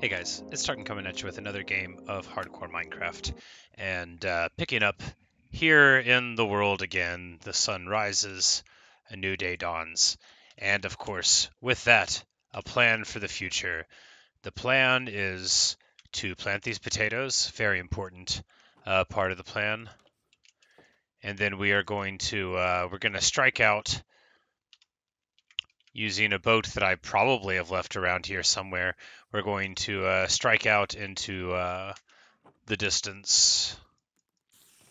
Hey guys, it's Tarquin coming at you with another game of Hardcore Minecraft. And uh, picking up here in the world again, the sun rises, a new day dawns. And of course, with that, a plan for the future. The plan is to plant these potatoes, very important uh, part of the plan. And then we are going to, uh, we're going to strike out using a boat that I probably have left around here somewhere. We're going to uh, strike out into uh, the distance.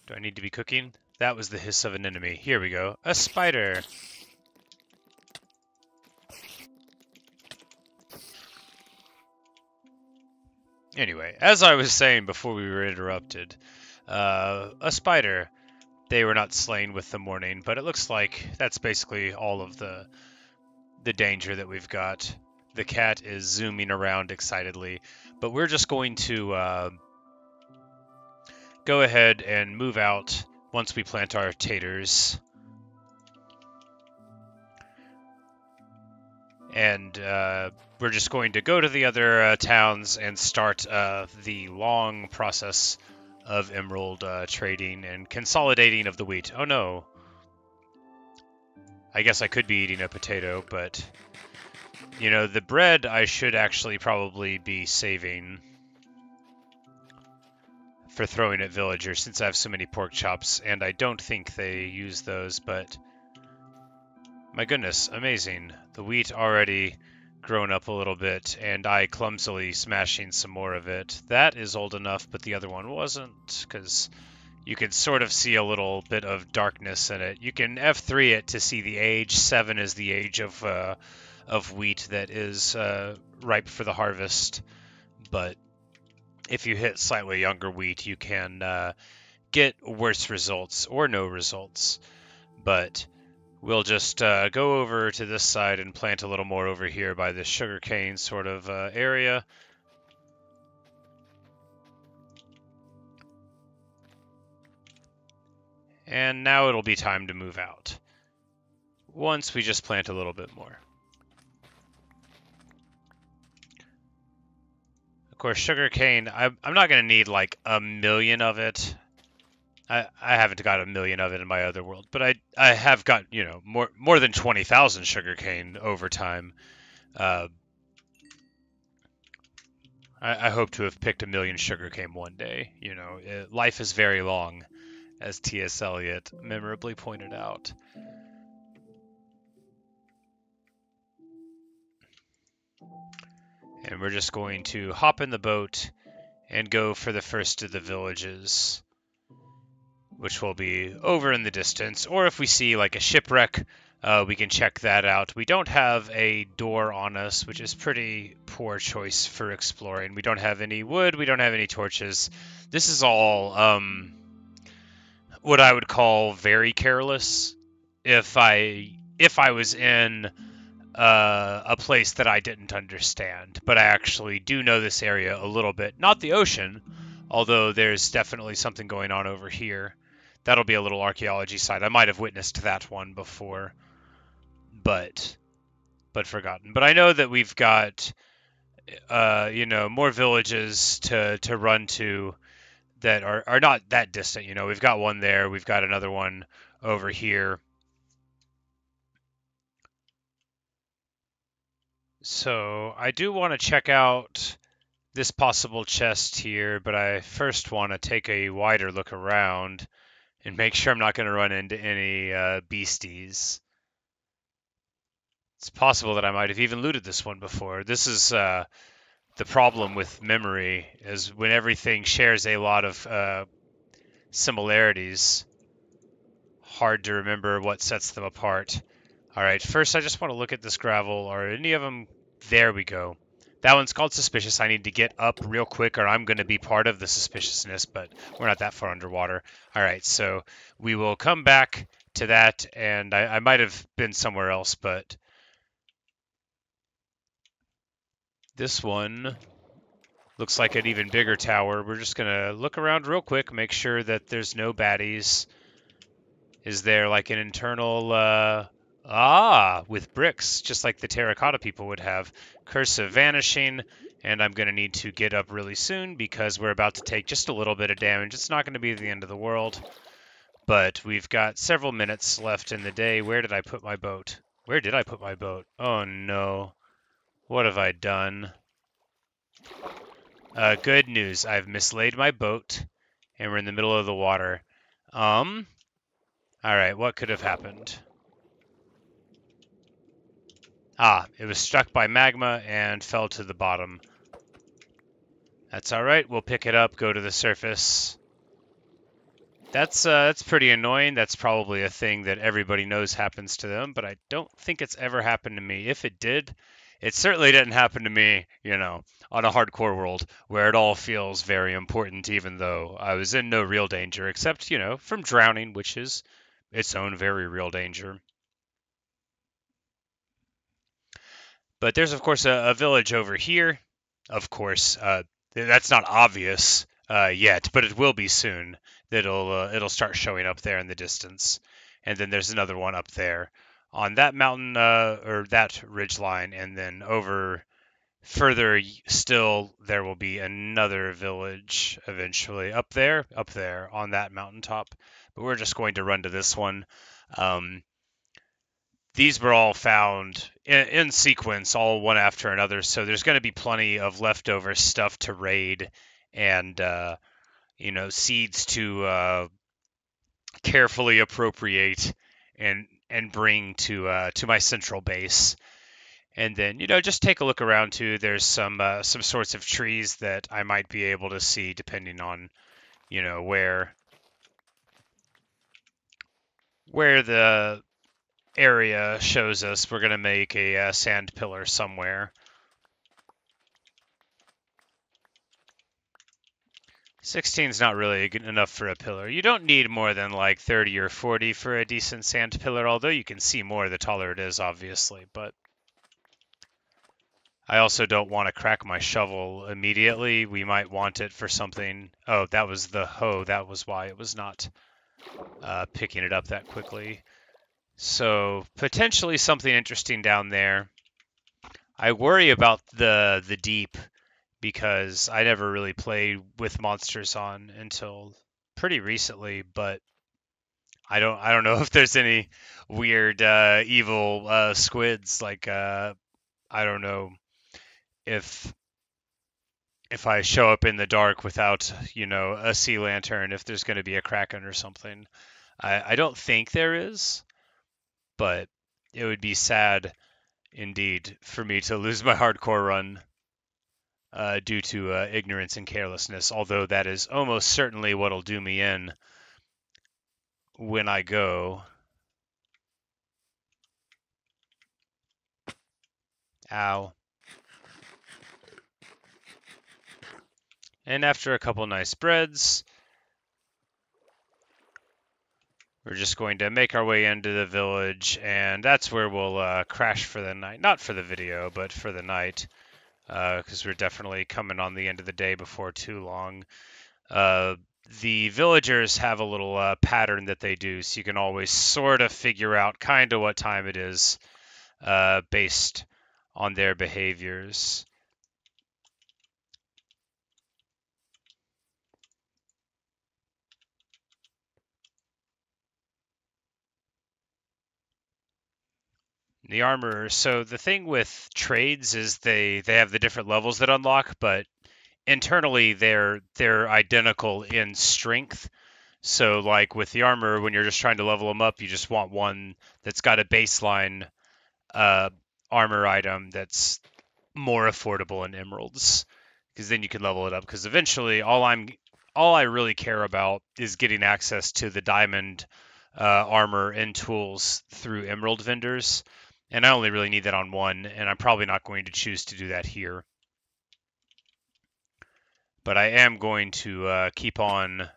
Do I need to be cooking? That was the hiss of an enemy. Here we go. A spider. Anyway, as I was saying before we were interrupted, uh, a spider. They were not slain with the morning, but it looks like that's basically all of the the danger that we've got. The cat is zooming around excitedly, but we're just going to uh, go ahead and move out once we plant our taters. And uh, we're just going to go to the other uh, towns and start uh, the long process of emerald uh, trading and consolidating of the wheat. Oh no, I guess I could be eating a potato, but you know, the bread I should actually probably be saving for throwing at villagers since I have so many pork chops, and I don't think they use those, but my goodness, amazing. The wheat already grown up a little bit, and I clumsily smashing some more of it. That is old enough, but the other one wasn't, because you can sort of see a little bit of darkness in it. You can F3 it to see the age. 7 is the age of uh, of wheat that is uh, ripe for the harvest. But if you hit slightly younger wheat, you can uh, get worse results or no results. But we'll just uh, go over to this side and plant a little more over here by this sugarcane sort of uh, area. And now it'll be time to move out. Once we just plant a little bit more. Of course, sugarcane, I'm, I'm not going to need like a million of it. I, I haven't got a million of it in my other world, but I I have got, you know, more more than 20,000 sugarcane over time. Uh, I, I hope to have picked a million sugarcane one day. You know, it, life is very long as T.S. Eliot memorably pointed out. And we're just going to hop in the boat and go for the first of the villages, which will be over in the distance. Or if we see like a shipwreck, uh, we can check that out. We don't have a door on us, which is pretty poor choice for exploring. We don't have any wood. We don't have any torches. This is all um, what I would call very careless. If I if I was in uh, a place that I didn't understand, but I actually do know this area a little bit. Not the ocean, although there's definitely something going on over here. That'll be a little archaeology site. I might have witnessed that one before, but but forgotten. But I know that we've got uh, you know more villages to to run to that are, are not that distant. You know, we've got one there, we've got another one over here. So I do want to check out this possible chest here, but I first want to take a wider look around and make sure I'm not going to run into any uh, beasties. It's possible that I might have even looted this one before. This is uh, the problem with memory is when everything shares a lot of uh, similarities, hard to remember what sets them apart. All right, first I just want to look at this gravel. Are any of them? There we go. That one's called suspicious. I need to get up real quick or I'm going to be part of the suspiciousness, but we're not that far underwater. All right, so we will come back to that, and I, I might have been somewhere else, but This one looks like an even bigger tower. We're just going to look around real quick, make sure that there's no baddies. Is there like an internal... Uh, ah, with bricks, just like the terracotta people would have. Curse of Vanishing, and I'm going to need to get up really soon because we're about to take just a little bit of damage. It's not going to be the end of the world, but we've got several minutes left in the day. Where did I put my boat? Where did I put my boat? Oh no. What have I done? Uh, good news. I've mislaid my boat, and we're in the middle of the water. Um, alright, what could have happened? Ah, it was struck by magma and fell to the bottom. That's alright, we'll pick it up, go to the surface. That's uh, that's pretty annoying. That's probably a thing that everybody knows happens to them, but I don't think it's ever happened to me. If it did, it certainly didn't happen to me, you know, on a hardcore world where it all feels very important, even though I was in no real danger, except, you know, from drowning, which is its own very real danger. But there's, of course, a, a village over here. Of course, uh, that's not obvious uh, yet, but it will be soon. That'll uh, it'll start showing up there in the distance, and then there's another one up there on that mountain uh, or that ridge line, and then over further still there will be another village eventually up there, up there on that mountaintop. But we're just going to run to this one. Um, these were all found in, in, sequence, all one after another. So there's going to be plenty of leftover stuff to raid and, uh, you know, seeds to uh, carefully appropriate and and bring to uh, to my central base. And then, you know, just take a look around too. There's some uh, some sorts of trees that I might be able to see depending on, you know, where where the area shows us we're going to make a uh, sand pillar somewhere. 16 is not really enough for a pillar. You don't need more than like 30 or 40 for a decent sand pillar, although you can see more the taller it is, obviously. But I also don't want to crack my shovel immediately. We might want it for something. Oh, that was the hoe. That was why it was not uh, picking it up that quickly. So potentially something interesting down there. I worry about the the deep because I never really played with monsters on until pretty recently, but I don't I don't know if there's any weird uh, evil uh, squids like uh, I don't know if if I show up in the dark without you know a sea lantern if there's going to be a kraken or something. I, I don't think there is but it would be sad indeed for me to lose my hardcore run uh, due to uh, ignorance and carelessness, although that is almost certainly what'll do me in when I go. Ow. And after a couple nice breads, We're just going to make our way into the village, and that's where we'll uh, crash for the night. Not for the video, but for the night, because uh, we're definitely coming on the end of the day before too long. Uh, the villagers have a little uh, pattern that they do, so you can always sort of figure out kind of what time it is uh, based on their behaviors. The armor. So the thing with trades is they they have the different levels that unlock, but internally they're they're identical in strength. So like with the armor, when you're just trying to level them up, you just want one that's got a baseline uh, armor item that's more affordable in emeralds, because then you can level it up. Because eventually, all I'm all I really care about is getting access to the diamond uh, armor and tools through emerald vendors. And I only really need that on one, and I'm probably not going to choose to do that here. But I am going to uh, keep on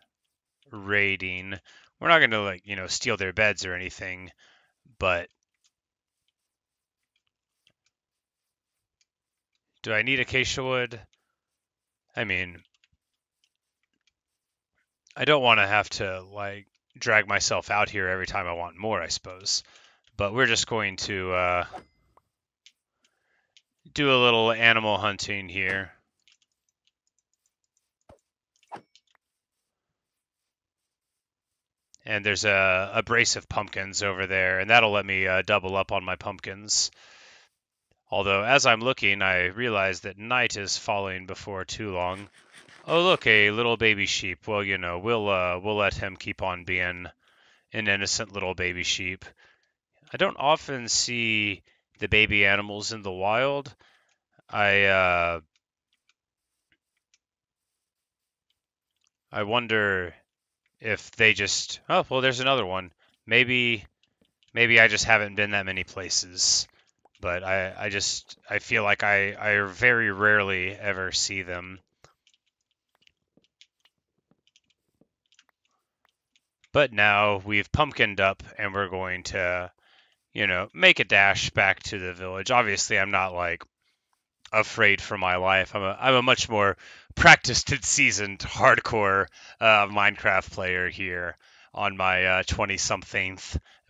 raiding. We're not going to, like, you know, steal their beds or anything, but... Do I need acacia wood? I mean, I don't want to have to, like, drag myself out here every time I want more, I suppose. But we're just going to uh, do a little animal hunting here. And there's a, a brace of pumpkins over there, and that'll let me uh, double up on my pumpkins. Although, as I'm looking, I realize that night is falling before too long. Oh, look, a little baby sheep. Well, you know, we'll uh, we'll let him keep on being an innocent little baby sheep. I don't often see the baby animals in the wild. I uh, I wonder if they just oh well there's another one maybe maybe I just haven't been that many places but I I just I feel like I I very rarely ever see them but now we've pumpkined up and we're going to you know make a dash back to the village obviously I'm not like afraid for my life. I'm a I'm a much more practiced and seasoned hardcore uh, Minecraft player here on my 20 uh,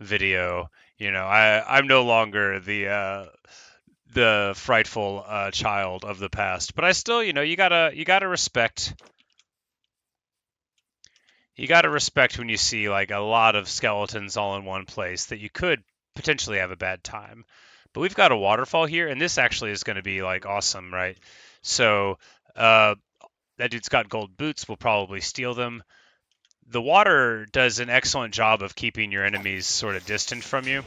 video. You know, I I'm no longer the uh, the frightful uh, child of the past, but I still, you know, you gotta you gotta respect. You gotta respect when you see like a lot of skeletons all in one place that you could potentially have a bad time. But we've got a waterfall here, and this actually is going to be like awesome, right? So uh, that dude's got gold boots. We'll probably steal them. The water does an excellent job of keeping your enemies sort of distant from you.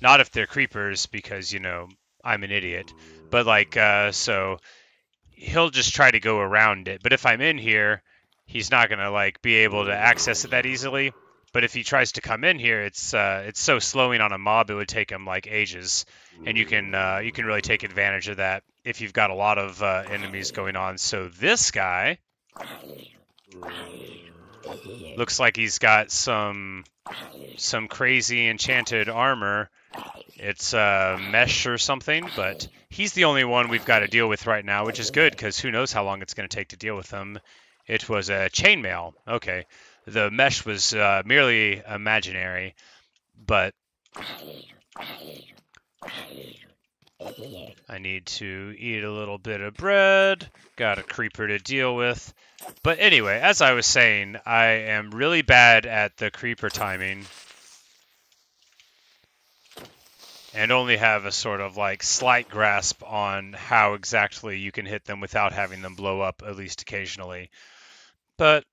Not if they're creepers, because you know I'm an idiot. But like, uh, so he'll just try to go around it. But if I'm in here, he's not gonna like be able to access it that easily. But if he tries to come in here, it's uh, it's so slowing on a mob it would take him like ages, and you can uh, you can really take advantage of that if you've got a lot of uh, enemies going on. So this guy looks like he's got some some crazy enchanted armor. It's uh, mesh or something, but he's the only one we've got to deal with right now, which is good because who knows how long it's going to take to deal with him. It was a chainmail. Okay the mesh was uh, merely imaginary, but I need to eat a little bit of bread. Got a creeper to deal with. But anyway, as I was saying, I am really bad at the creeper timing. And only have a sort of like slight grasp on how exactly you can hit them without having them blow up, at least occasionally. But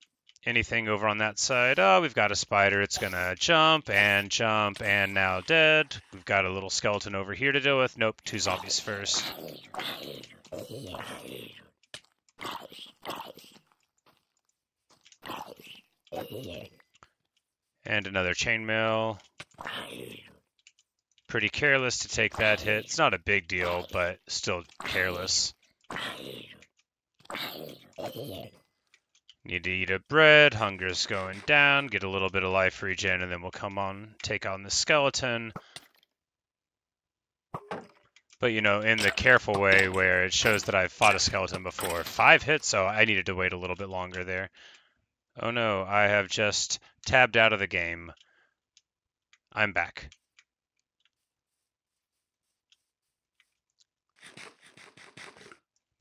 anything over on that side. Oh, we've got a spider. It's going to jump and jump and now dead. We've got a little skeleton over here to deal with. Nope, two zombies first. And another chainmail. Pretty careless to take that hit. It's not a big deal, but still careless. Need to eat a bread, hunger's going down, get a little bit of life regen, and then we'll come on, take on the skeleton. But, you know, in the careful way where it shows that I've fought a skeleton before. Five hits, so I needed to wait a little bit longer there. Oh no, I have just tabbed out of the game. I'm back.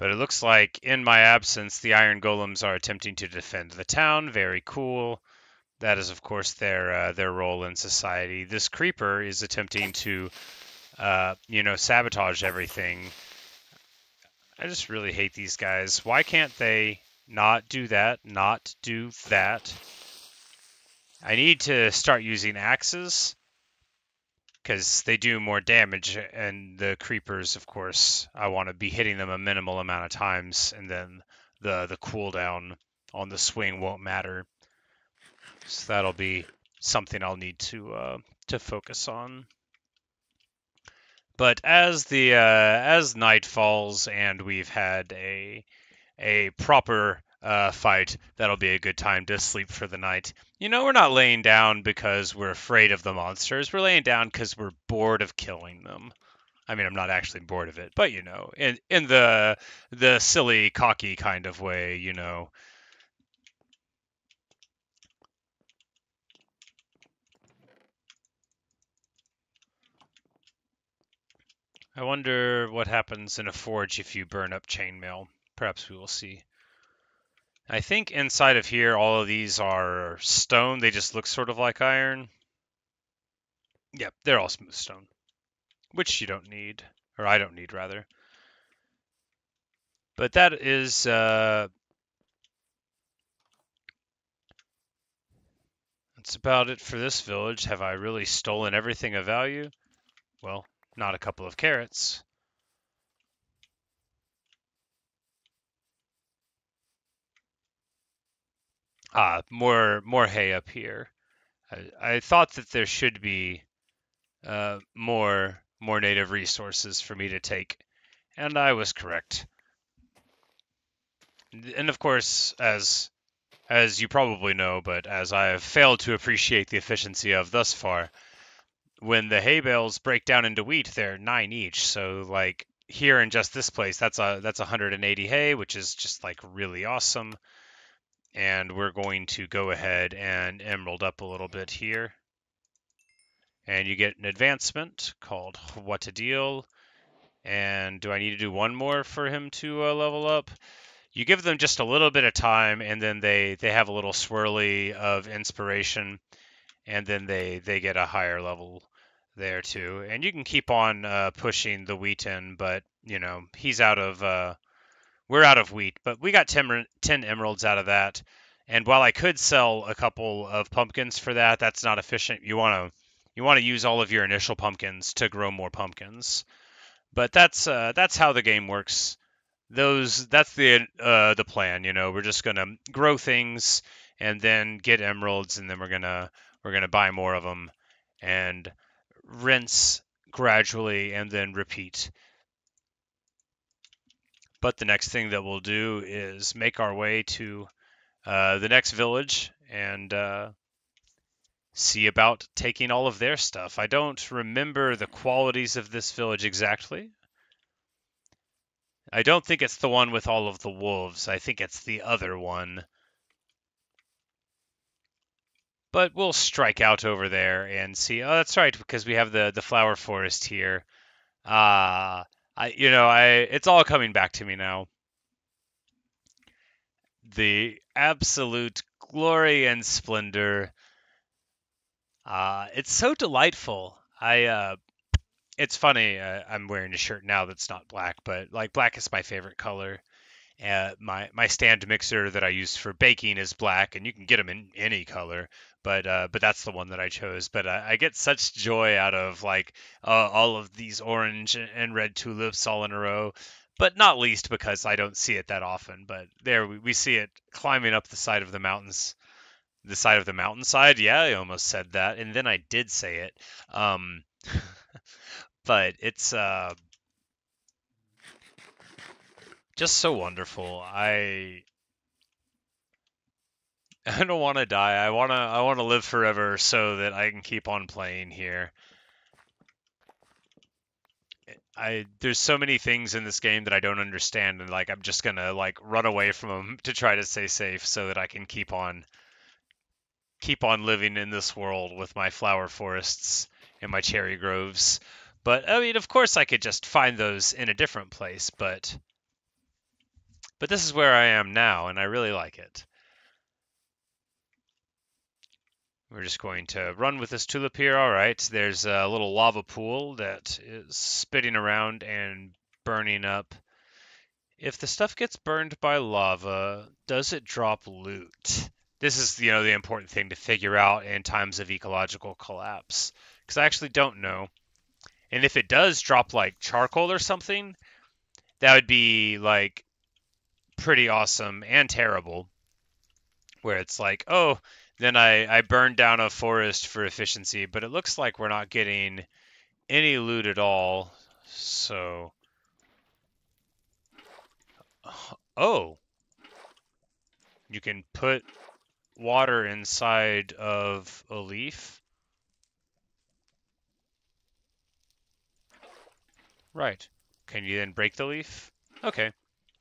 But it looks like in my absence, the Iron Golems are attempting to defend the town. Very cool. That is, of course, their uh, their role in society. This creeper is attempting to, uh, you know, sabotage everything. I just really hate these guys. Why can't they not do that? Not do that? I need to start using axes because they do more damage and the creepers of course i want to be hitting them a minimal amount of times and then the the cooldown on the swing won't matter. So that'll be something i'll need to uh, to focus on. But as the uh, as night falls and we've had a a proper uh, fight, that'll be a good time to sleep for the night. You know, we're not laying down because we're afraid of the monsters. We're laying down because we're bored of killing them. I mean, I'm not actually bored of it, but you know, in in the the silly, cocky kind of way, you know. I wonder what happens in a forge if you burn up chainmail. Perhaps we will see. I think inside of here, all of these are stone. They just look sort of like iron. Yep, they're all smooth stone, which you don't need, or I don't need rather. But that is uh, that's about it for this village. Have I really stolen everything of value? Well, not a couple of carrots. Ah, more more hay up here. I, I thought that there should be uh, more more native resources for me to take, and I was correct. And of course, as as you probably know, but as I have failed to appreciate the efficiency of thus far, when the hay bales break down into wheat, they're nine each. So like here in just this place, that's a that's 180 hay, which is just like really awesome. And we're going to go ahead and emerald up a little bit here. And you get an advancement called What a Deal. And do I need to do one more for him to uh, level up? You give them just a little bit of time, and then they, they have a little swirly of inspiration, and then they, they get a higher level there too. And you can keep on uh, pushing the wheat in, but, you know, he's out of... Uh, we're out of wheat, but we got 10, 10 emeralds out of that. And while I could sell a couple of pumpkins for that, that's not efficient. You want to you want to use all of your initial pumpkins to grow more pumpkins. But that's uh, that's how the game works. Those that's the uh, the plan. You know, we're just gonna grow things and then get emeralds, and then we're gonna we're gonna buy more of them and rinse gradually and then repeat. But the next thing that we'll do is make our way to uh, the next village and uh, see about taking all of their stuff. I don't remember the qualities of this village exactly. I don't think it's the one with all of the wolves. I think it's the other one. But we'll strike out over there and see. Oh, that's right, because we have the the flower forest here. Ah, I, you know, I it's all coming back to me now. The absolute glory and splendor. Uh, it's so delightful. I, uh, it's funny. Uh, I'm wearing a shirt now that's not black, but like black is my favorite color. Uh, my my stand mixer that I use for baking is black, and you can get them in any color but uh, but that's the one that I chose. But I, I get such joy out of like uh, all of these orange and red tulips all in a row. But not least because I don't see it that often. But there we, we see it climbing up the side of the mountains, the side of the mountainside. Yeah, I almost said that, and then I did say it. Um, but it's uh, just so wonderful. I I don't want to die. I want to I want to live forever so that I can keep on playing here. I there's so many things in this game that I don't understand and like I'm just going to like run away from them to try to stay safe so that I can keep on keep on living in this world with my flower forests and my cherry groves. But I mean, of course I could just find those in a different place, but but this is where I am now and I really like it. We're just going to run with this tulip here. All right, there's a little lava pool that is spitting around and burning up. If the stuff gets burned by lava, does it drop loot? This is, you know, the important thing to figure out in times of ecological collapse. Because I actually don't know. And if it does drop like charcoal or something, that would be like pretty awesome and terrible. Where it's like, oh, then I, I burned down a forest for efficiency, but it looks like we're not getting any loot at all. So, oh, you can put water inside of a leaf. Right. Can you then break the leaf? Okay.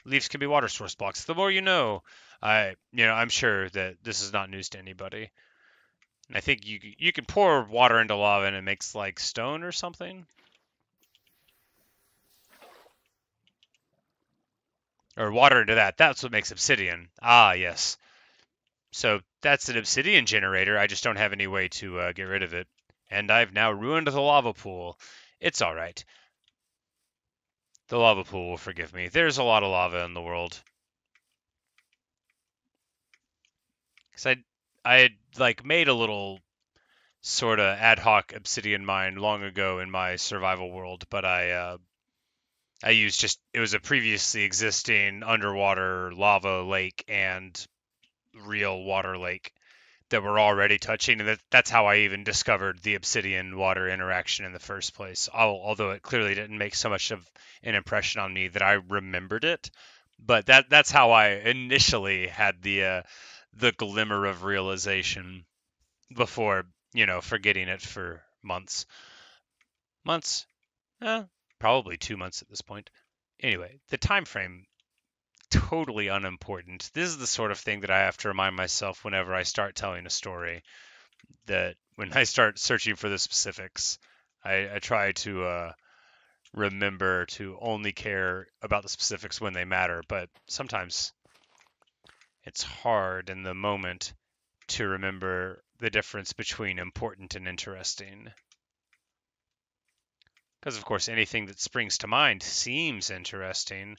Leaves can be water source blocks. The more you know. I you know I'm sure that this is not news to anybody. And I think you you can pour water into lava and it makes like stone or something. Or water into that. That's what makes obsidian. Ah, yes. So that's an obsidian generator. I just don't have any way to uh, get rid of it. And I've now ruined the lava pool. It's all right. The lava pool will forgive me. There's a lot of lava in the world. Cause I, I had like made a little sort of ad hoc obsidian mine long ago in my survival world, but I, uh, I used just it was a previously existing underwater lava lake and real water lake that were already touching, and that, that's how I even discovered the obsidian water interaction in the first place. Although it clearly didn't make so much of an impression on me that I remembered it, but that that's how I initially had the uh, the glimmer of realization before you know forgetting it for months. Months, eh, probably two months at this point. Anyway, the time frame totally unimportant. This is the sort of thing that I have to remind myself whenever I start telling a story. That when I start searching for the specifics, I, I try to uh, remember to only care about the specifics when they matter. But sometimes it's hard in the moment to remember the difference between important and interesting. Because, of course, anything that springs to mind seems interesting,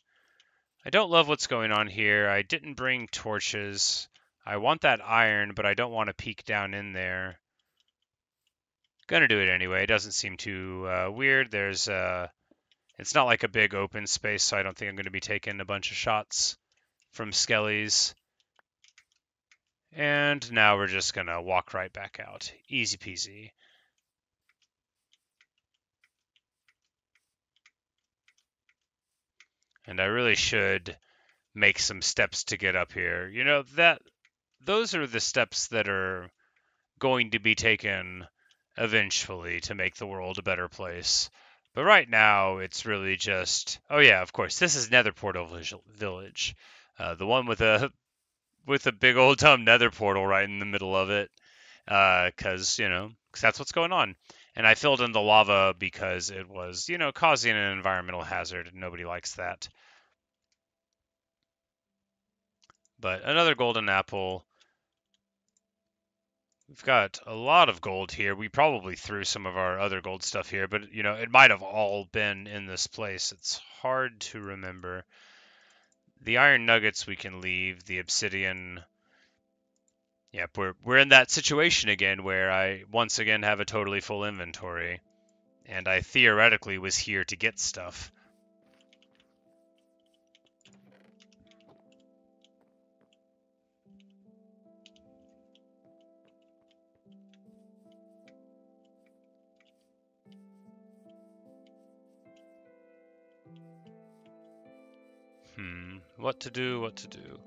I don't love what's going on here. I didn't bring torches. I want that iron, but I don't want to peek down in there. Gonna do it anyway. It doesn't seem too uh, weird. There's uh, it's not like a big open space, so I don't think I'm going to be taking a bunch of shots from skellies. And now we're just going to walk right back out. Easy peasy. and I really should make some steps to get up here. You know, that those are the steps that are going to be taken eventually to make the world a better place. But right now, it's really just oh yeah, of course, this is Nether Portal Village, uh, the one with a with a big old dumb Nether portal right in the middle of it, because uh, you know, cause that's what's going on. And I filled in the lava because it was, you know, causing an environmental hazard, and nobody likes that. But another golden apple. We've got a lot of gold here. We probably threw some of our other gold stuff here, but you know, it might have all been in this place. It's hard to remember. The iron nuggets we can leave. The obsidian Yep, we're we're in that situation again where I once again have a totally full inventory, and I theoretically was here to get stuff. Hmm, what to do, what to do.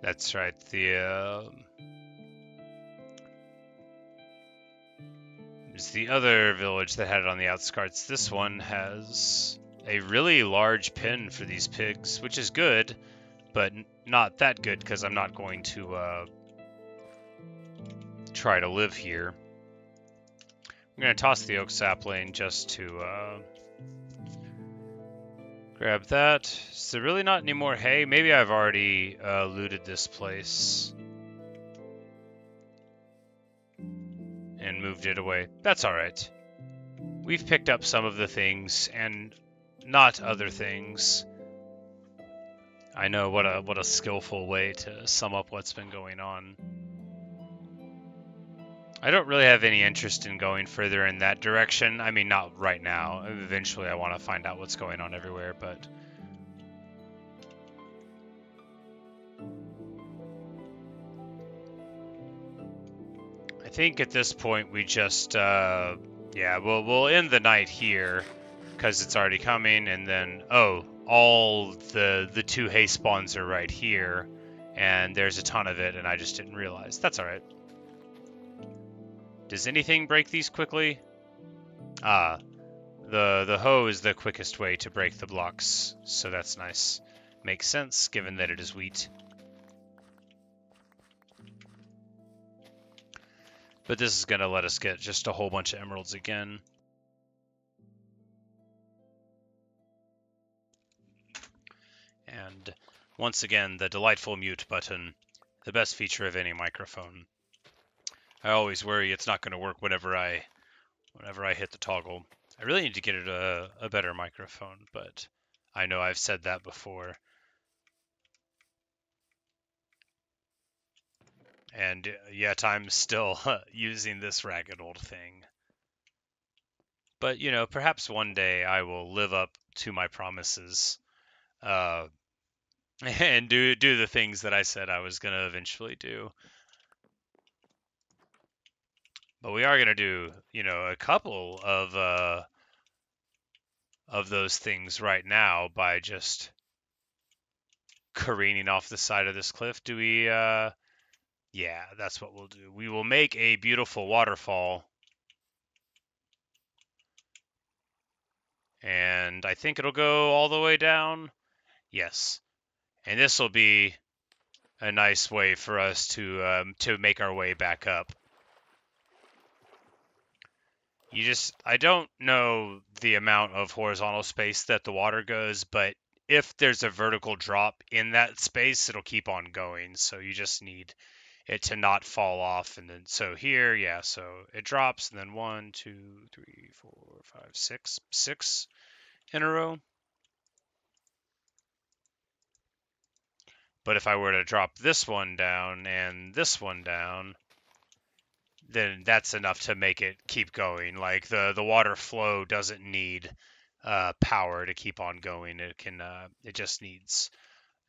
That's right. The uh, there's the other village that had it on the outskirts. This one has a really large pen for these pigs, which is good, but not that good because I'm not going to uh, try to live here. I'm going to toss the oak sapling just to uh, Grab that. Is there really not any more hay? Maybe I've already uh, looted this place. And moved it away. That's alright. We've picked up some of the things, and not other things. I know what a what a skillful way to sum up what's been going on. I don't really have any interest in going further in that direction. I mean, not right now. Eventually, I want to find out what's going on everywhere, but... I think at this point we just, uh, yeah, we'll, we'll end the night here because it's already coming, and then, oh, all the, the two hay spawns are right here, and there's a ton of it, and I just didn't realize. That's alright. Does anything break these quickly? Ah, the, the hoe is the quickest way to break the blocks, so that's nice. Makes sense, given that it is wheat. But this is going to let us get just a whole bunch of emeralds again. And once again, the delightful mute button, the best feature of any microphone. I always worry it's not going to work whenever I whenever I hit the toggle. I really need to get it a, a better microphone, but I know I've said that before. And uh, yet I'm still using this ragged old thing. But, you know, perhaps one day I will live up to my promises uh, and do do the things that I said I was going to eventually do. But we are going to do, you know, a couple of uh, of those things right now by just careening off the side of this cliff. Do we uh yeah, that's what we'll do. We will make a beautiful waterfall. And I think it'll go all the way down. Yes. And this will be a nice way for us to um, to make our way back up. You just I don't know the amount of horizontal space that the water goes, but if there's a vertical drop in that space, it'll keep on going. So you just need it to not fall off. And then so here, yeah, so it drops and then one, two, three, four, five, six, six in a row. But if I were to drop this one down and this one down, then that's enough to make it keep going. Like the the water flow doesn't need uh, power to keep on going. It can uh, it just needs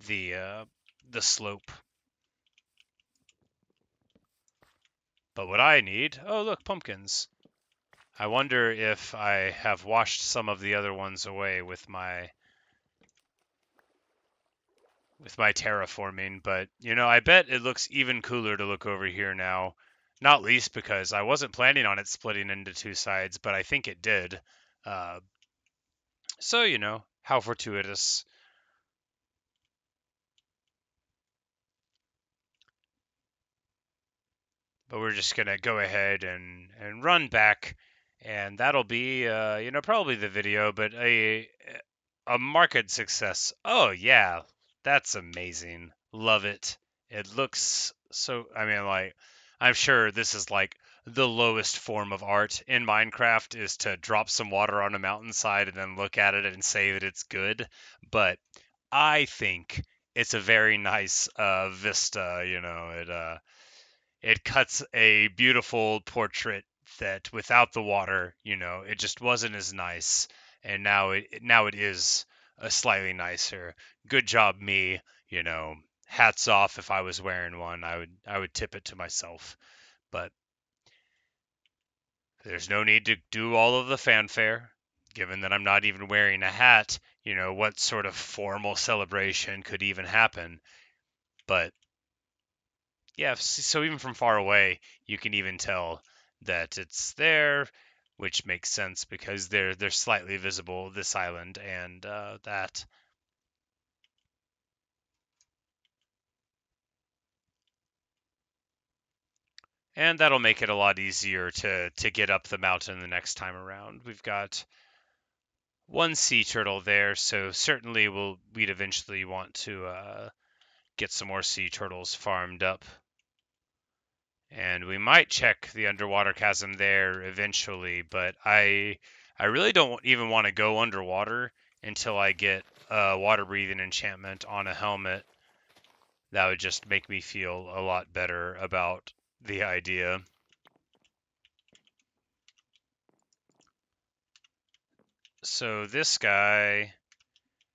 the uh, the slope But what I need, oh look, pumpkins. I wonder if I have washed some of the other ones away with my with my terraforming, but you know, I bet it looks even cooler to look over here now. Not least because I wasn't planning on it splitting into two sides, but I think it did. Uh, so, you know, how fortuitous. but we're just gonna go ahead and and run back and that'll be uh, you know probably the video but a a market success oh yeah that's amazing love it it looks so i mean like i'm sure this is like the lowest form of art in minecraft is to drop some water on a mountainside and then look at it and say that it's good but i think it's a very nice uh, vista you know it uh it cuts a beautiful portrait that without the water, you know, it just wasn't as nice. And now it now it is a slightly nicer. Good job, me. You know, hats off. If I was wearing one, I would I would tip it to myself. But there's no need to do all of the fanfare, given that I'm not even wearing a hat. You know, what sort of formal celebration could even happen? But yeah, so even from far away, you can even tell that it's there, which makes sense because they're they're slightly visible this island and uh, that. And that'll make it a lot easier to to get up the mountain the next time around. We've got one sea turtle there, so certainly we'll we'd eventually want to uh, get some more sea turtles farmed up. And we might check the underwater chasm there eventually, but I I really don't even want to go underwater until I get a water breathing enchantment on a helmet. That would just make me feel a lot better about the idea. So this guy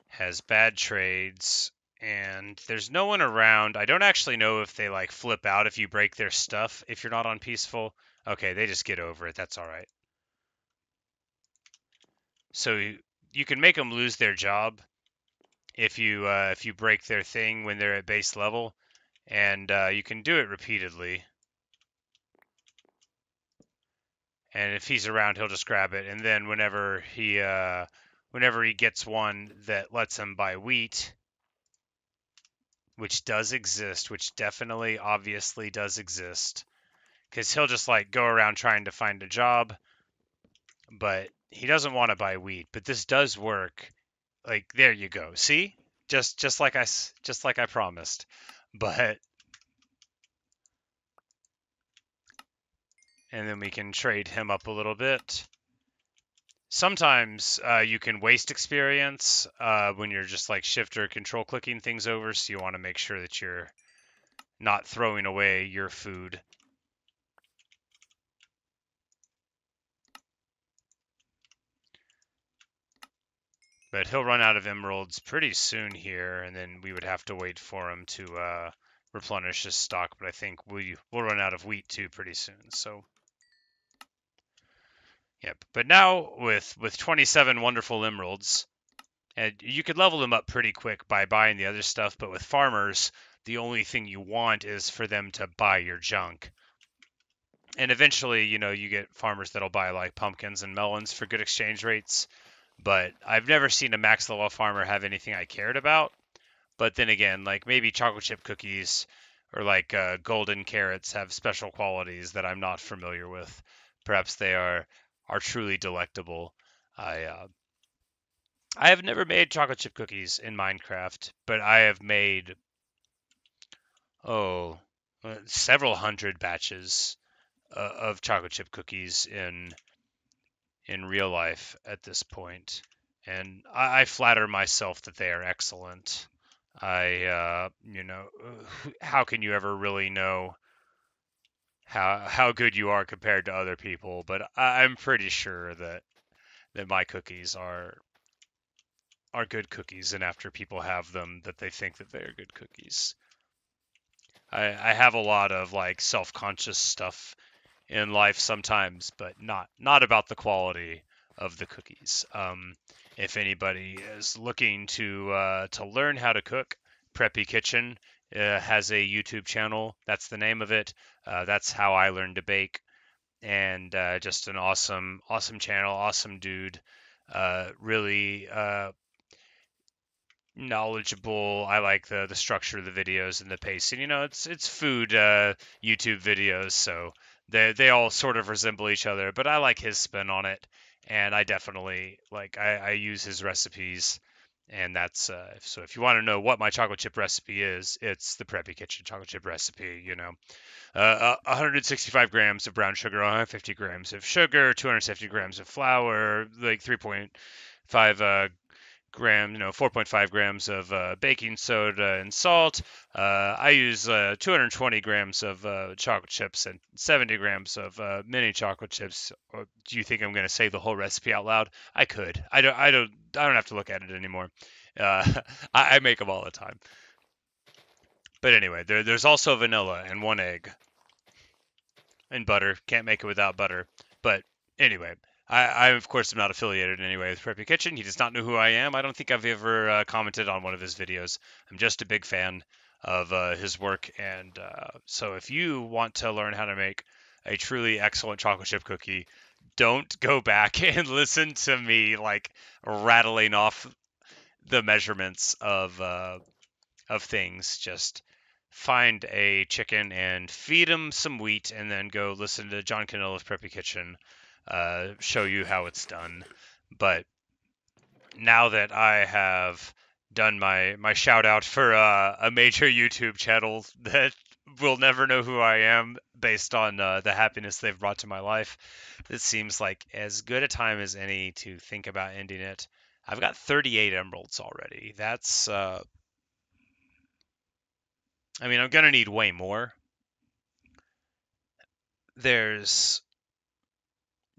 has bad trades and there's no one around. I don't actually know if they like flip out if you break their stuff if you're not on peaceful. Okay, they just get over it. That's all right. So you, can make them lose their job if you uh, if you break their thing when they're at base level, and uh, you can do it repeatedly. And if he's around, he'll just grab it. And then whenever he uh, whenever he gets one that lets him buy wheat, which does exist, which definitely, obviously does exist, because he'll just like go around trying to find a job, but he doesn't want to buy wheat. But this does work. Like there you go. See, just just like I just like I promised. But and then we can trade him up a little bit. Sometimes uh, you can waste experience uh, when you're just like shift or control clicking things over, so you want to make sure that you're not throwing away your food. But he'll run out of emeralds pretty soon here, and then we would have to wait for him to uh, replenish his stock. But I think we will run out of wheat too pretty soon. So Yep. But now with with 27 wonderful emeralds, and you could level them up pretty quick by buying the other stuff. But with farmers, the only thing you want is for them to buy your junk. And eventually, you know, you get farmers that'll buy like pumpkins and melons for good exchange rates. But I've never seen a max level farmer have anything I cared about. But then again, like maybe chocolate chip cookies or like uh, golden carrots have special qualities that I'm not familiar with. Perhaps they are are truly delectable. I uh, I have never made chocolate chip cookies in Minecraft, but I have made oh uh, several hundred batches uh, of chocolate chip cookies in in real life at this point, and I, I flatter myself that they are excellent. I uh, you know how can you ever really know how how good you are compared to other people, but I, I'm pretty sure that that my cookies are are good cookies, and after people have them, that they think that they are good cookies. I, I have a lot of like self-conscious stuff in life sometimes, but not not about the quality of the cookies. Um, if anybody is looking to uh, to learn how to cook, Preppy Kitchen uh, has a YouTube channel. That's the name of it. Uh, that's how I learned to bake, and uh, just an awesome, awesome channel, awesome dude. Uh, really uh, knowledgeable. I like the the structure of the videos and the pacing. You know, it's it's food uh, YouTube videos, so they they all sort of resemble each other. But I like his spin on it, and I definitely like I, I use his recipes and that's uh, so if you want to know what my chocolate chip recipe is it's the preppy kitchen chocolate chip recipe you know. Uh, 165 grams of brown sugar 150 grams of sugar 250 grams of flour like 3.5 uh, gram you know 4.5 grams of uh, baking soda and salt uh, i use uh, 220 grams of uh, chocolate chips and 70 grams of mini chocolate chips do you think i'm going to say the whole recipe out loud i could i don't i don't I don't have to look at it anymore. Uh, I, I, make them all the time. But anyway, there, there's also vanilla and one egg and butter. Can't make it without butter. But anyway, I, I of course am not affiliated in any way with Preppy Kitchen. He does not know who I am. I don't think I've ever uh, commented on one of his videos. I'm just a big fan of uh, his work. And uh, so if you want to learn how to make a truly excellent chocolate chip cookie, don't go back and listen to me like rattling off the measurements of uh, of things. Just find a chicken and feed him some wheat, and then go listen to John Kanell's Preppy Kitchen uh, show you how it's done. But now that I have done my my shout out for uh, a major YouTube channel that will never know who I am based on uh, the happiness they've brought to my life. It seems like as good a time as any to think about ending it. I've got 38 emeralds already. That's, uh, I mean, I'm going to need way more. There's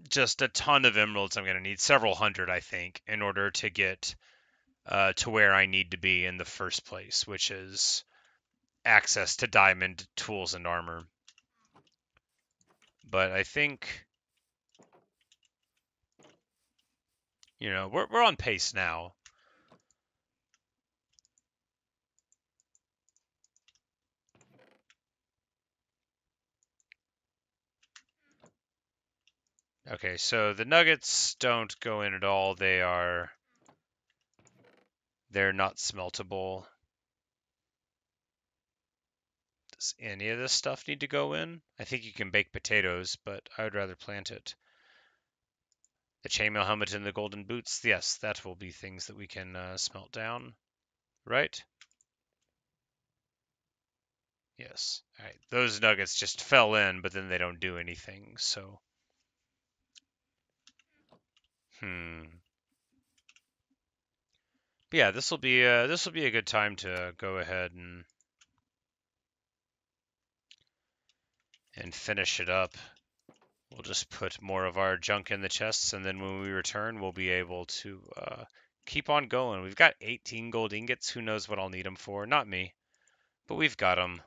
just a ton of emeralds I'm going to need, several hundred, I think, in order to get uh, to where I need to be in the first place, which is access to diamond tools and armor. But I think, you know, we're, we're on pace now. Okay, so the nuggets don't go in at all. They are, they're not smeltable. Does any of this stuff need to go in? I think you can bake potatoes, but I would rather plant it. The chainmail helmet and the golden boots, yes, that will be things that we can uh, smelt down, right? Yes. All right. Those nuggets just fell in, but then they don't do anything, so. Hmm. But yeah, this will be uh, this will be a good time to go ahead and and finish it up. We'll just put more of our junk in the chests, and then when we return, we'll be able to uh, keep on going. We've got 18 gold ingots. Who knows what I'll need them for? Not me, but we've got them.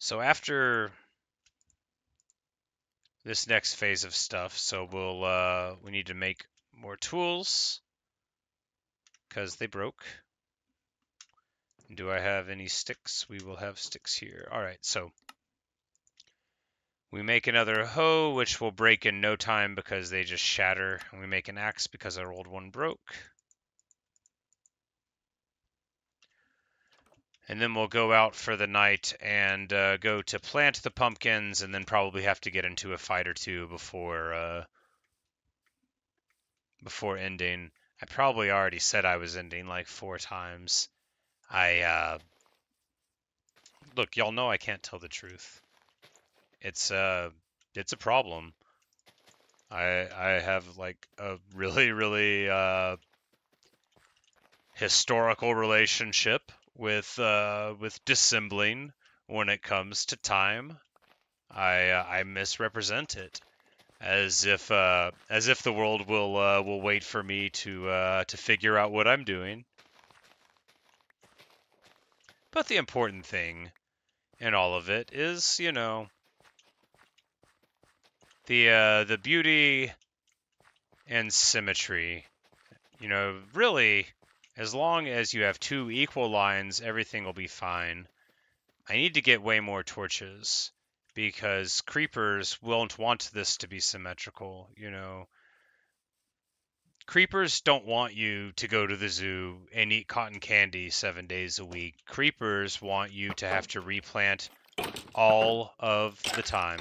So after this next phase of stuff, so we'll uh, we need to make more tools because they broke. Do I have any sticks? We will have sticks here. All right, so we make another hoe, which will break in no time because they just shatter. And we make an axe because our old one broke. And then we'll go out for the night and uh, go to plant the pumpkins, and then probably have to get into a fight or two before uh, before ending. I probably already said I was ending like four times. I uh, look, y'all know I can't tell the truth. It's uh, it's a problem. I I have like a really really uh, historical relationship with uh, with dissembling when it comes to time. I uh, I misrepresent it as if uh, as if the world will uh, will wait for me to uh, to figure out what I'm doing. But the important thing in all of it is, you know, the uh, the beauty and symmetry. You know, really, as long as you have two equal lines, everything will be fine. I need to get way more torches because creepers won't want this to be symmetrical, you know. Creepers don't want you to go to the zoo and eat cotton candy seven days a week. Creepers want you to have to replant all of the time.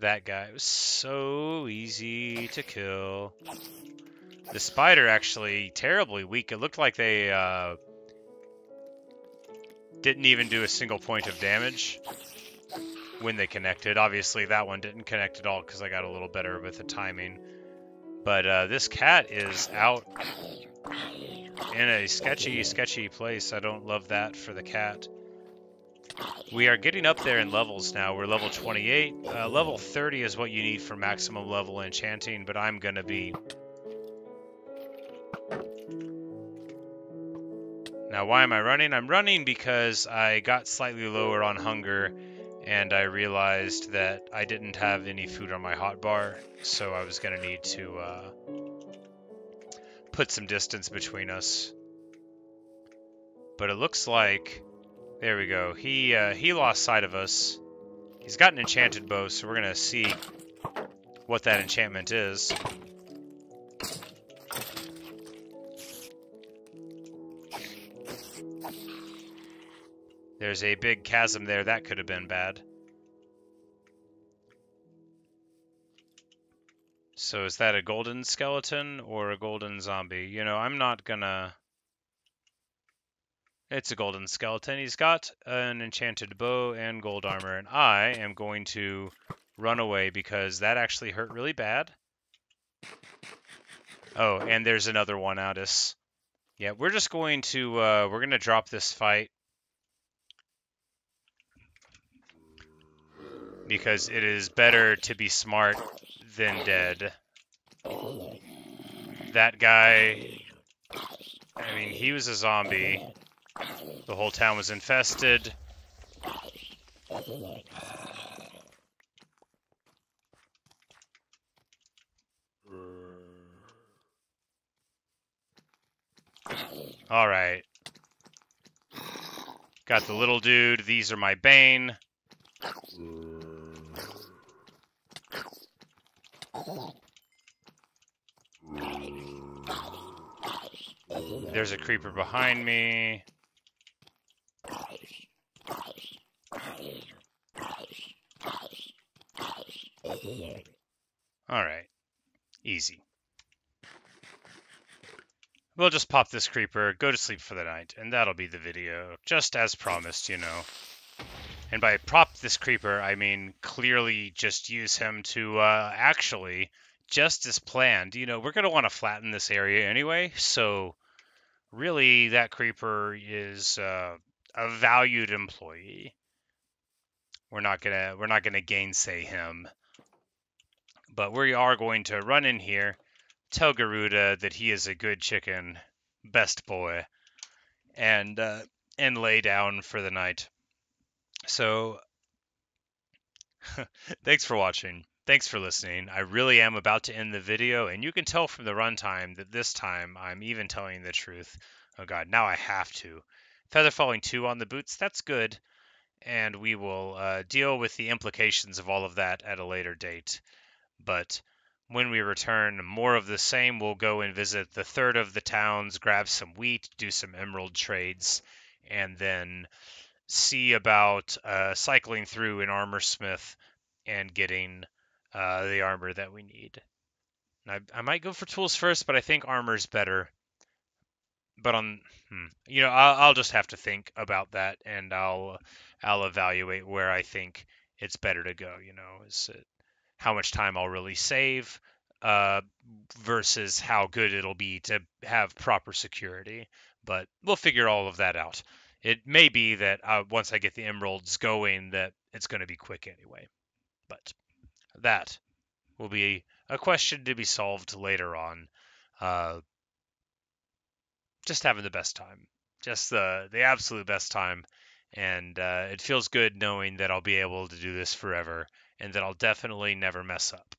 That guy was so easy to kill. The spider actually terribly weak. It looked like they uh, didn't even do a single point of damage when they connected. Obviously, that one didn't connect at all because I got a little better with the timing. But uh, this cat is out in a sketchy, sketchy place. I don't love that for the cat. We are getting up there in levels now. We're level 28. Uh, level 30 is what you need for maximum level enchanting, but I'm going to be... Now, why am I running? I'm running because I got slightly lower on hunger, and I realized that I didn't have any food on my hotbar, so I was going to need to uh, put some distance between us. But it looks like there we go. He uh, he lost sight of us. He's got an enchanted bow, so we're gonna see what that enchantment is. There's a big chasm there. That could have been bad. So is that a golden skeleton or a golden zombie? You know, I'm not gonna... It's a golden skeleton. He's got an enchanted bow and gold armor, and I am going to run away because that actually hurt really bad. Oh, and there's another one, Addis. Yeah, we're just going to, uh, we're going to drop this fight. Because it is better to be smart than dead. That guy, I mean, he was a zombie. The whole town was infested. All right. Got the little dude. These are my bane. There's a creeper behind me. Alright. Easy. We'll just pop this creeper, go to sleep for the night, and that'll be the video. Just as promised, you know. And by prop this creeper, I mean clearly just use him to uh, actually, just as planned, you know, we're going to want to flatten this area anyway, so really that creeper is uh, a valued employee. We're not gonna we're not gonna gainsay him. But we are going to run in here, tell Garuda that he is a good chicken, best boy, and uh, and lay down for the night. So thanks for watching. Thanks for listening. I really am about to end the video, and you can tell from the runtime that this time I'm even telling the truth. Oh god, now I have to. Feather falling 2 on the boots, that's good. And we will uh, deal with the implications of all of that at a later date. But when we return, more of the same. We'll go and visit the third of the towns, grab some wheat, do some emerald trades, and then see about uh, cycling through an armor smith and getting uh, the armor that we need. I, I might go for tools first, but I think armor's better. But on, hmm, you know, I'll, I'll just have to think about that, and I'll I'll evaluate where I think it's better to go. You know, is it how much time I'll really save uh, versus how good it'll be to have proper security. But we'll figure all of that out. It may be that uh, once I get the emeralds going, that it's going to be quick anyway. But that will be a question to be solved later on. Uh, just having the best time, just the the absolute best time, and uh, it feels good knowing that I'll be able to do this forever and that I'll definitely never mess up.